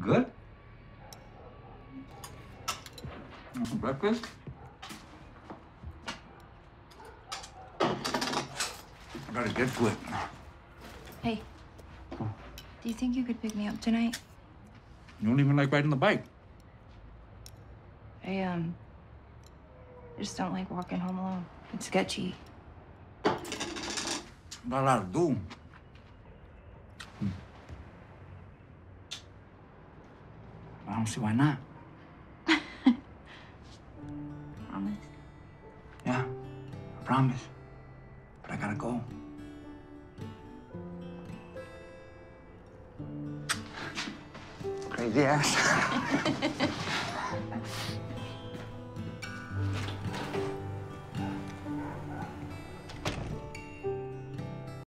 Good? Want some breakfast? I gotta get to it. Hey, do you think you could pick me up tonight? You don't even like riding the bike. I, um, I just don't like walking home alone. It's sketchy. Not a lot to do. I don't see why not. Promise. Yeah, I promise. But I gotta go. Crazy ass.